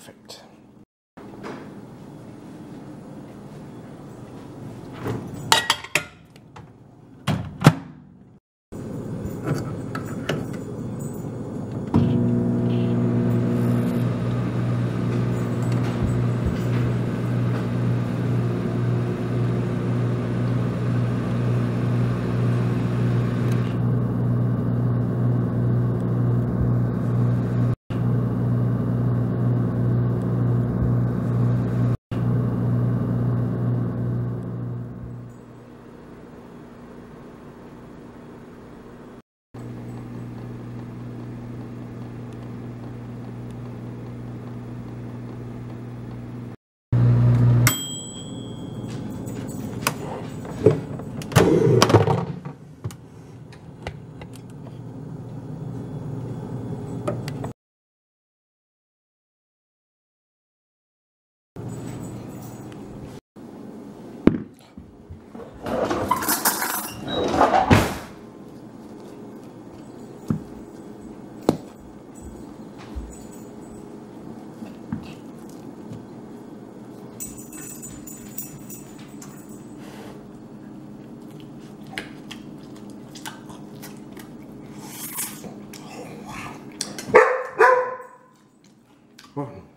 Perfect. Well,